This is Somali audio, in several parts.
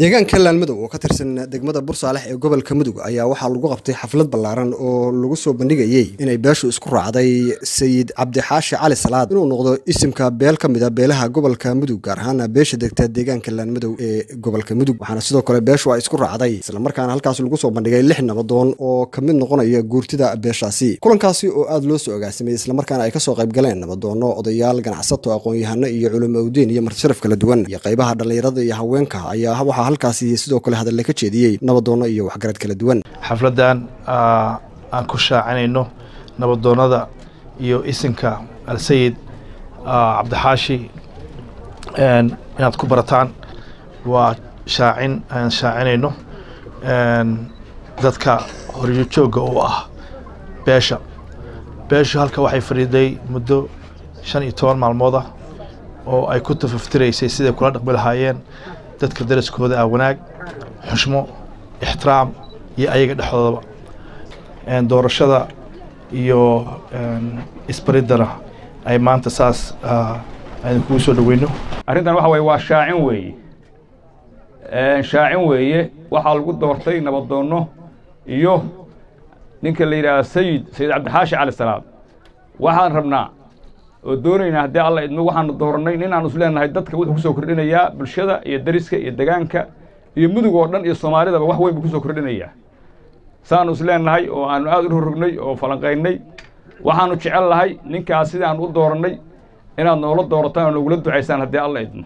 deegaanka laalmadow oo ka tirsan degmada bursaalex ee gobolka mudug ayaa waxaa lagu qabtay xaflad ballaaran oo lagu soo bandhigayey inay beeshu isku raacday sayid cabdixaashi cali salaad inuu noqdo isimka beel ka mida beelaha gobolka mudug gaar ahaana beesha degta deegaanka laalmadow ee gobolka mudug waxaana sidoo kale beeshu ay isku raacday islamarkaana halkaas lagu soo bandhigay lix nabadoon oo ka mid noqonaya guurtida beeshaasi. Kulankaasi oo aada loo soo agaasimay islamarkaana ay ka soo qayb galeen nabadoono odayaal ganacsato aqoon-yahano iyo culimo awdiin iyo martisharaf kala duwan. Iyo qaybaha dhallinyarada iyo haweenka ayaa waxaa halkaasi sidoo kale hadalle ka jeediyey nabadoono iyo waxgarad kala duwan. Xafladdan aan ku shaacinayno nabadoonnada iyo isinka alsayid cabdixaashi inaad ku barataan. Waa shaacin aan shaacinayno dadka horyo joogga u ah beesha. Beeshu halka waxay fadhiiday muddo shan iyo toban maalmood ah oo ay ku tafaftiraysay siday kula dhaqmi lahaayeen dadka daraskooda ah wanaag xushmo ixtiraam iyo ayaga dhexdoodaba doorashada iyo isbariddana ay maanta saas aynu kugu soo dhoweyno arrintan waxa weye waa shaacin weeye. Shaacin weeye waxaa lagu doortay nabadoonno iyo ninka la yidhahda sayid sayid cabdixaashi cali salaam. Waxaan rabnaa oo doonaynaa haddii alla idmo waxaanu doorannay nin aanu is leenahay dadka wuxuu ku soo kordhinayaa bulshada iyo dariska iyo degaanka iyo mudug oo dhan iyo soomaalidaba wax weyn buu ku soo kordhinayaa saanu is leenahay oo aanu aad u rorognay oo falanqaynay waxaanu jecel lahay ninkaas sidii aan u doorannay inaad noola doorataan oo nogula ducaysaan haddii alla idmo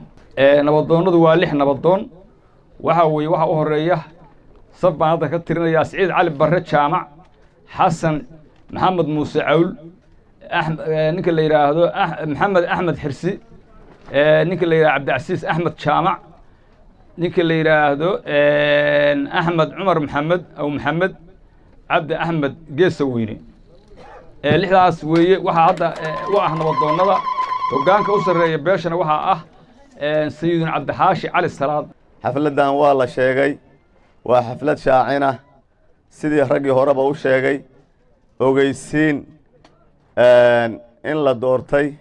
nabadoonnadu waa lix nabadoon. Waxaa weeye waxaa u horreeya saf baan hadda ka tirinayaa siciid cali barre jaamac xasan maxamed muuse cawl ninka la yidhaahdo maxamed axmed xirsi ninka la yidhahdo cabdicasiis axmed jaamac ninka la yidhaahdo axmed cumar maxamed aw maxamed cabdi axmed geesa weyne lixdaas weeye waxaa hadda u ah nabadoonnada hoggaanka u sarreeya beeshana waxaa ah sayidun cabdixaashi cali salaad. Xafladdan waa la sheegay waa xaflad shaacina sidii raggii horeba u sheegay ogeysiin in la doortay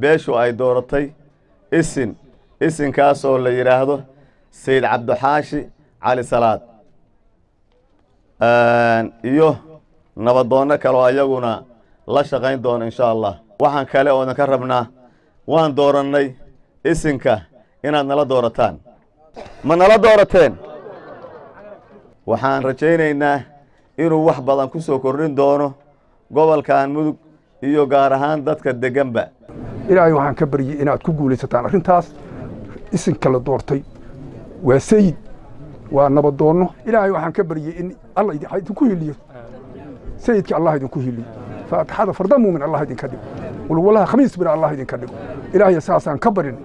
beeshu ay dooratay isin isinkaasoo la yidhaahdo sayid cabdixaashi cali salaad. Iyo nabadoonno kaleo ayaguna la shaqayn doono insha allah. Waxaan kale oodan ka rabnaa waan doorannay isinka inaad nala doorataan. Ma nala doorateen? Waxaan rajaynaynaa inuu wax badan ku soo kordhin doono gobolkan mudug iyo gaar ahaan dadka deganba. Ilaahay waxaan ka baryey inaad ku guulaysataan arrintaas. Isinka la doortay. Waa sayid waa nabadoonno ilaahay waxaan ka baryey in alla idinku hiliyo sayidka allah idinku hiliyo faatixada farda muumin allah idinka dhigo walwalaha khamiis bina allah idinka dhigo ilaahay saasaan ka barin.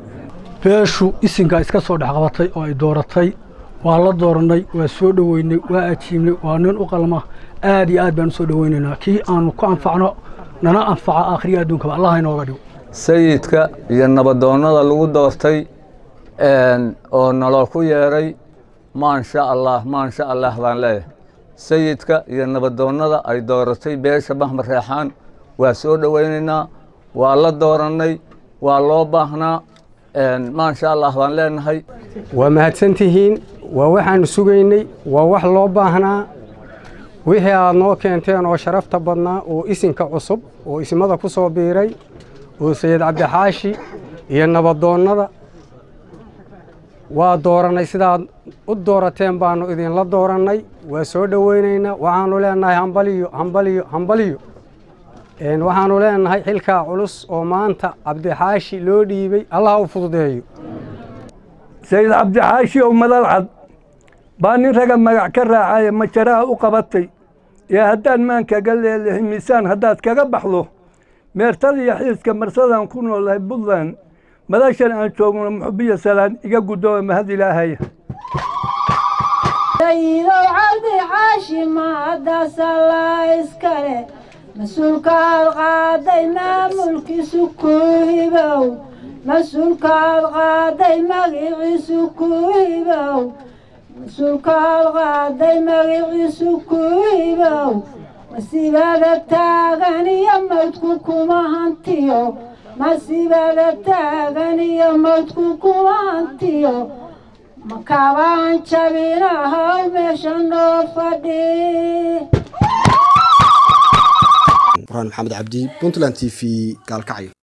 Beeshu isinkaa iska soo dhex qabatay oo ay dooratay. Waa la doorannay waa soo dhoweynay waa ajiibnay waa nin u qalma. Aad iyo aad baan u soo dhoweynaynaa kii aanu ku anfacno nana anfaca aakhriya adduunkaba allah inooga dhigo. Sayidka iyo nabadoonnada lagu doortay oo naloo ku yeedhay maansha allah maansha allah baan leeyahay. Sayidka iyo nabadoonnada ay dooratay beesha mahmar reexaan waa soo dhoweynaynaa waa la doorannay waa loo baahnaa maansha allah baan leenahay. Waa mahadsantihiin waa waxaannu sugaynay waa wax loo baahnaa wixii aad noo keenteen oo sharafta badnaa oo isinka cusub oo ismada ku soo biiray oo sayid cabdixaashi iyo nabadoonnada waa doorannay sidaad u doorateen baannu idinla doorannay. Waa soo dhoweynaynaa waxaannu leenahay hambaliyo hambaliyo hambaliyo. Waxaannu leenahay xilkaa culus oo maanta cabdixaashi loo dhiibey allah u fududeeyo. Sayid cabdixaashi oo madalcad baa nin raga magac ka raacaya majaraha u qabatay ee haddaan maankaga leedahay miisaan haddaad kaga baxdo meertada iyo xiiska marsadaan ku noolahay puntland madashan aan joogno muxubiya salaan iga guddooma mahad ilaahaya mas'uulkaad qaaday maamulkiisu ku hibow mas'uulkaad qaaday magiciisu ku hibow mas'uulkaad qaaday magiciisu ku hibow masiibada taagan iyo maydku kuma hantiyo masiibada taagan iyo maydku kuma hantiyo makabaan jabinahaw meesha noo fadhi